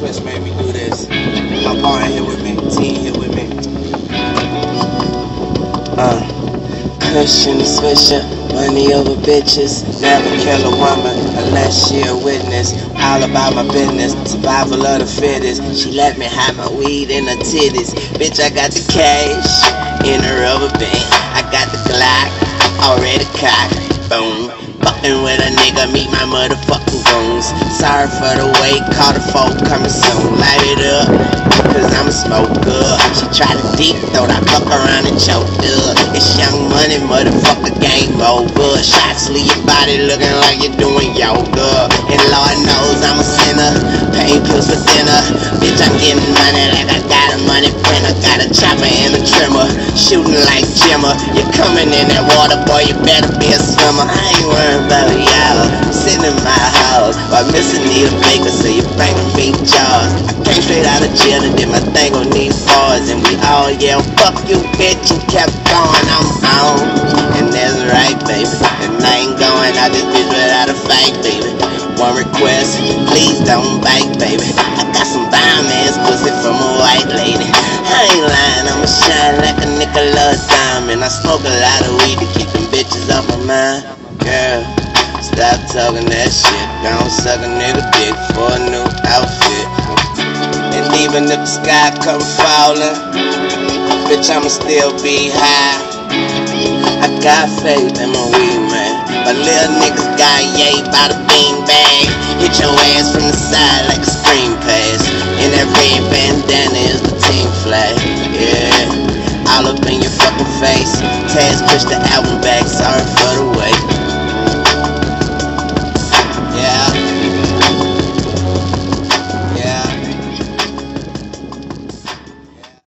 Twist made me do this. My boy here with me, T here with me. Uh, cushion swisher, money over bitches. Never kill a woman unless she a witness. All about my business, survival of the fittest. She let me hide my weed in her titties. Bitch, I got the cash in a rubber band. I got the Glock already cocked. Boom. Fucking when a nigga, meet my motherfucking goons. Sorry for the wait, Carter IV coming soon. Light it up, cause I'm a smoker. She tried to deep throat, I fuck around and choked her. It's young money, motherfucker, game over. Shots leave your body looking like you're doing yoga. And Lord knows I'm a sinner, pain pills for dinner. Bitch, I'm getting money like I got a money printer. Got a chopper and shooting like Jimmer. You're coming in that water, boy, you better be a swimmer. I ain't worried about y'all. Sitting in my house while missing Neil Baker, so you bank me jaws. I came straight out of jail and did my thing on these bars, and we all yelled, fuck you, bitch, and kept going. I'm on, and that's right, baby. And I ain't going out this bitch without a fight, baby. One request, please don't bite, baby. I got some diamonds, pussy from a white lady. I ain't lying, I'ma shine like a Nicola diamond. I smoke a lot of weed to keep them bitches off my mind. Girl, stop talking that shit. Don't suck a nigga dick for a new outfit. And even if the sky come falling, bitch, I'ma still be high. I got faith in my weed, man. But little niggas got yay by the bean bag. Hit your ass from the side like a screen pass. And that red bandana is the team flag. Yeah. All up in your fucking face. Taz pushed the album back, sorry for the wait.